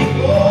Oh.